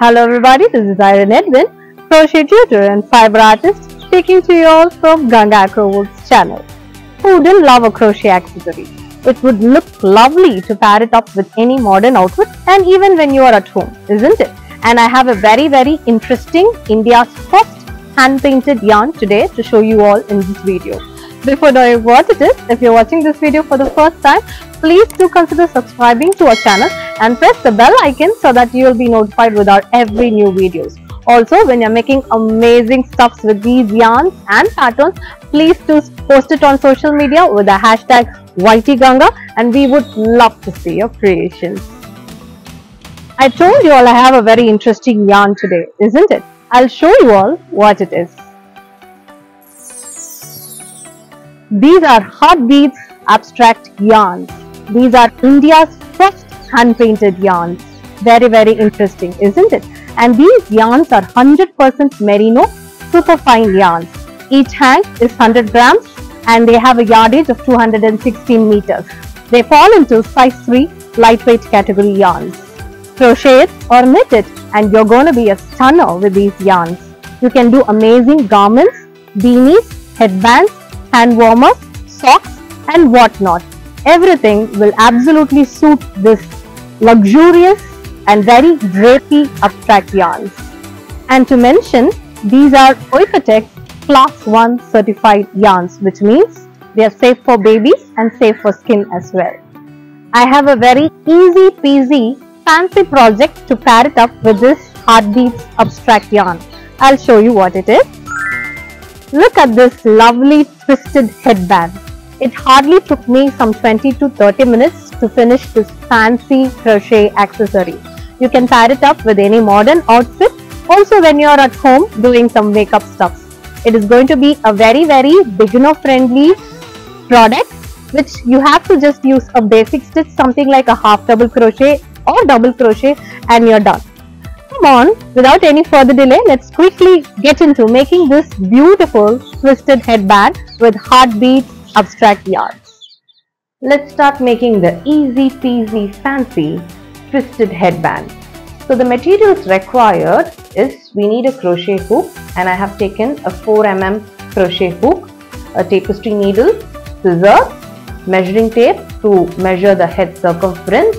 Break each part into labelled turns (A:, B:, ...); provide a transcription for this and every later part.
A: Hello everybody, this is Irene Edwin, crochet tutor and fiber artist speaking to you all from Ganga Acrowools channel. Who didn't love a crochet accessory? It would look lovely to pair it up with any modern outfit and even when you are at home, isn't it? And I have a very very interesting India's first hand painted yarn today to show you all in this video. Before knowing what it is, if you're watching this video for the first time, please do consider subscribing to our channel and press the bell icon so that you will be notified with our every new videos. Also, when you're making amazing stuffs with these yarns and patterns, please do post it on social media with the hashtag YTGanga and we would love to see your creations. I told you all I have a very interesting yarn today, isn't it? I'll show you all what it is. These are Heartbeats abstract yarns. These are India's first hank painted yarns. Very, very interesting, isn't it? And these yarns are 100% merino super fine yarns. Each hand is 100 grams and they have a yardage of 216 meters. They fall into size 3 lightweight category yarns. Crochet it or knit it and you're going to be a stunner with these yarns. You can do amazing garments, beanies, headbands, hand warmers, socks and whatnot. Everything will absolutely suit this luxurious and very drapey abstract yarns. And to mention, these are Oeko-Tex Class 1 certified yarns which means they are safe for babies and safe for skin as well. I have a very easy peasy fancy project to pair it up with this Heartbeats abstract yarn. I'll show you what it is. Look at this lovely twisted headband. It hardly took me some 20 to 30 minutes to finish this fancy crochet accessory. You can pair it up with any modern outfit also when you are at home doing some makeup stuff. It is going to be a very very beginner friendly product which you have to just use a basic stitch something like a half double crochet or double crochet and you're done. Come on, without any further delay, let's quickly get into making this beautiful twisted headband with heartbeats abstract yarns. Let's start making the easy peasy fancy twisted headband. So the materials required is we need a crochet hook and I have taken a 4 mm crochet hook, a tapestry needle, scissors, measuring tape to measure the head circumference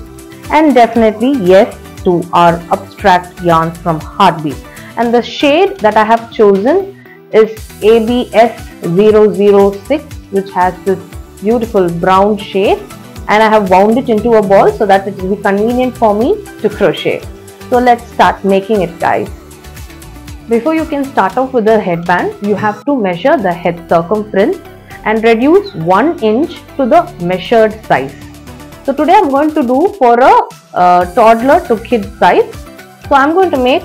A: and definitely yes to our abstract yarns from Heartbeat. And the shade that I have chosen is ABS 006 which has this beautiful brown shade and I have wound it into a ball so that it will be convenient for me to crochet. So let's start making it guys. Before you can start off with the headband, you have to measure the head circumference and reduce 1 inch to the measured size. So today I'm going to do for a uh, toddler to kid size. So I'm going to make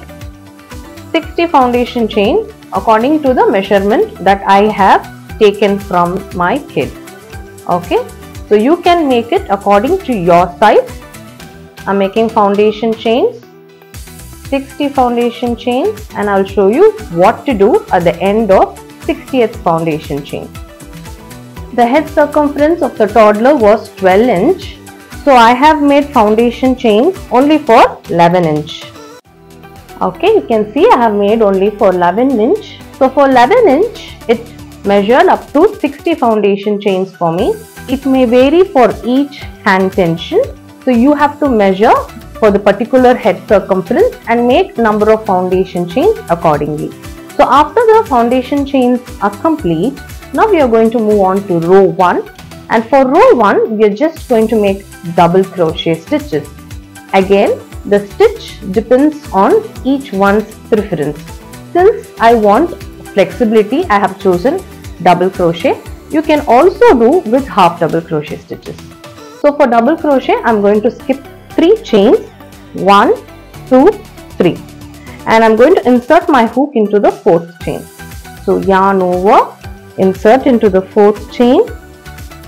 A: 60 foundation chain according to the measurement that I have taken from my kid. Okay. So you can make it according to your size. I'm making foundation chains 60 foundation chains and I'll show you what to do at the end of 60th foundation chain. The head circumference of the toddler was 12 inch so I have made foundation chains only for 11 inch. Okay, you can see I have made only for 11 inch. So for 11 inch, it measured up to 60 foundation chains for me. It may vary for each hand tension. So you have to measure for the particular head circumference and make number of foundation chains accordingly. So after the foundation chains are complete, now we are going to move on to row 1 and for row 1 we are just going to make double crochet stitches. Again the stitch depends on each one's preference. Since I want flexibility I have chosen double crochet. You can also do with half double crochet stitches. So for double crochet I am going to skip 3 chains one two three and I am going to insert my hook into the fourth chain. So yarn over, insert into the fourth chain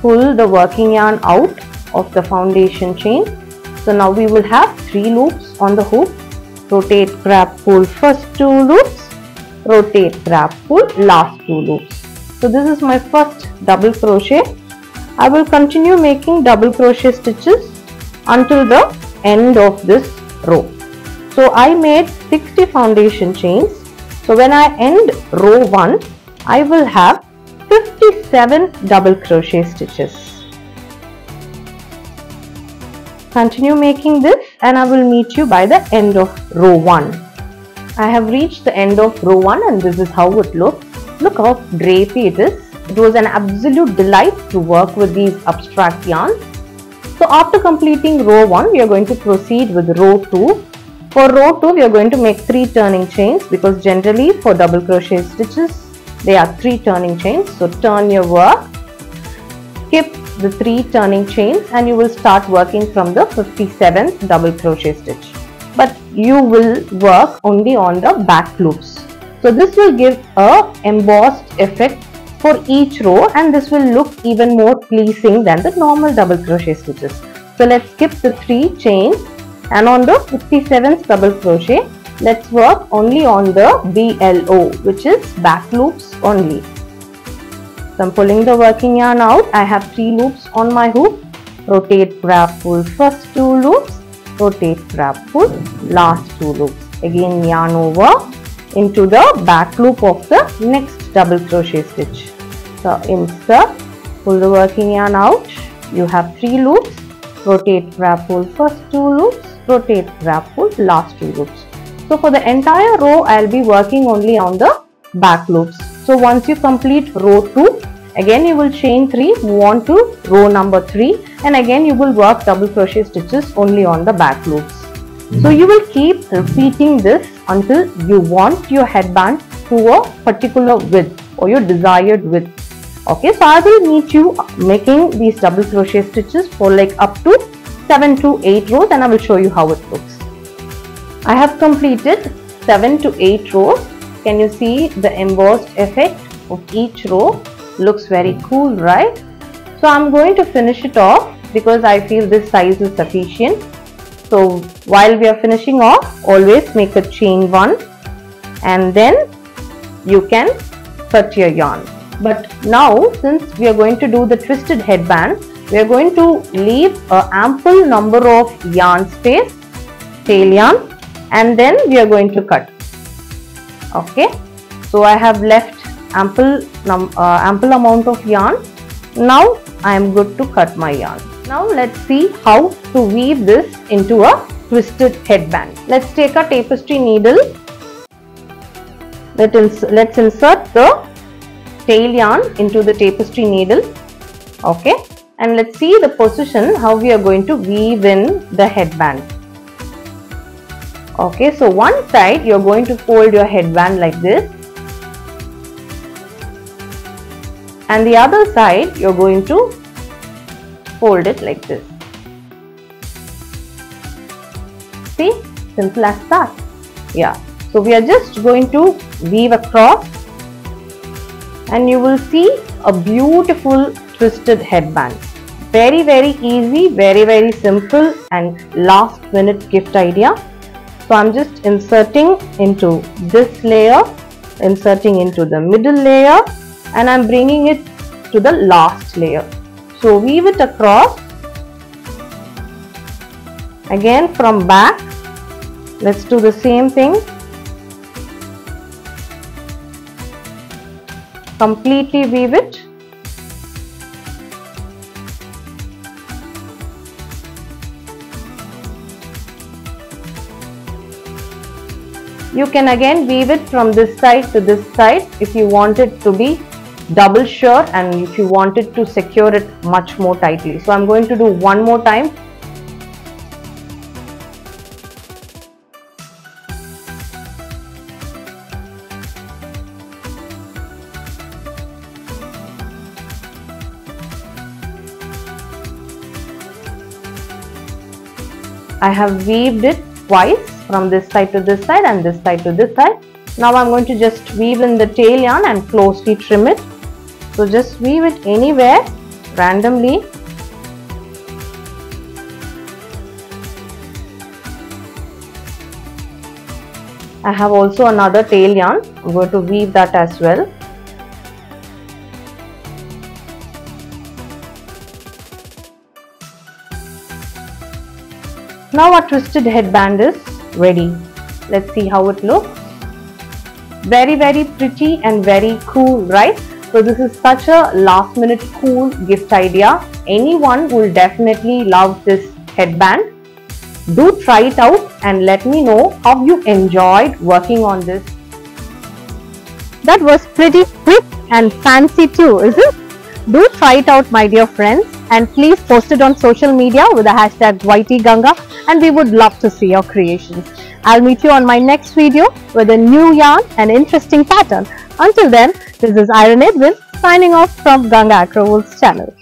A: pull the working yarn out of the foundation chain. So now we will have three loops on the hook. Rotate, grab, pull first two loops. Rotate, grab, pull last two loops. So this is my first double crochet. I will continue making double crochet stitches until the end of this row.
B: So I made 60 foundation chains. So when I end row 1, I will have 57 double crochet stitches. Continue making this and I will meet you by the end of row 1. I have reached the end of row 1 and this is how it looks. Look how drapey it is. It was an absolute delight to work with these abstract yarns. So after completing row 1, we are going to proceed with row 2. For row 2, we are going to make 3 turning chains because generally for double crochet stitches, they are 3 turning chains. So turn your work, skip the 3 turning chains and you will start working from the 57th double crochet stitch. But you will work only on the back loops. So this will give a embossed effect for each row and this will look even more pleasing than the normal double crochet stitches. So let's skip the 3 chains and on the 57th double crochet let's work only on the BLO which is back loops only. So I'm pulling the working yarn out. I have 3 loops on my hook. Rotate, grab, pull first 2 loops. Rotate, grab, pull last 2 loops. Again yarn over into the back loop of the next double crochet stitch. So insert, pull the working yarn out. You have 3 loops. Rotate, wrap, pull first 2 loops. Rotate, wrap, pull last 2 loops. So for the entire row, I'll be working only on the back loops. So once you complete row 2, again you will chain 3, move on to row number 3 and again you will work double crochet stitches only on the back loops. So you will keep repeating this until you want your headband to a particular width or your desired width. Okay, so I will meet you making these double crochet stitches for like up to 7 to 8 rows and I will show you how it looks. I have completed 7 to 8 rows. Can you see the embossed effect of each row? Looks very cool, right? So I'm going to finish it off because I feel this size is sufficient. So while we are finishing off, always make a chain 1 and then you can cut your yarn. But now since we are going to do the twisted headband, we are going to leave a ample number of yarn space, tail yarn and then we are going to cut. Okay. So I have left ample, uh, ample amount of yarn. Now I am good to cut my yarn. Now let's see how to weave this into a twisted headband. Let's take a tapestry needle. Let ins let's insert the tail yarn into the tapestry needle. Okay. And let's see the position how we are going to weave in the headband. Okay. So one side you're going to fold your headband like this. And the other side you're going to fold it like this see simple as that yeah so we are just going to weave across and you will see a beautiful twisted headband. Very very easy, very very simple and last minute gift idea. So I'm just inserting into this layer, inserting into the middle layer and I'm bringing it to the last layer. So weave it across. Again from back. Let's do the same thing. Completely weave it. You can again weave it from this side to this side if you want it to be double sure and if you want it to secure it much more tightly so i'm going to do one more time I have weaved it twice from this side to this side and this side to this side. Now I'm going to just weave in the tail yarn and closely trim it. So just weave it anywhere randomly. I have also another tail yarn. I'm going to weave that as well. Now our twisted headband is ready. Let's see how it looks. Very, very pretty and very cool, right? So this is such a last minute cool gift idea. Anyone will definitely love this headband. Do try it out and let me know how you enjoyed working on this.
A: That was pretty quick and fancy too, isn't it? Do try it out my dear friends and please post it on social media with the hashtag YTGanga and we would love to see your creations. I'll meet you on my next video with a new yarn and interesting pattern. Until then, this is Iron Edwin signing off from Ganga Acrowool's channel.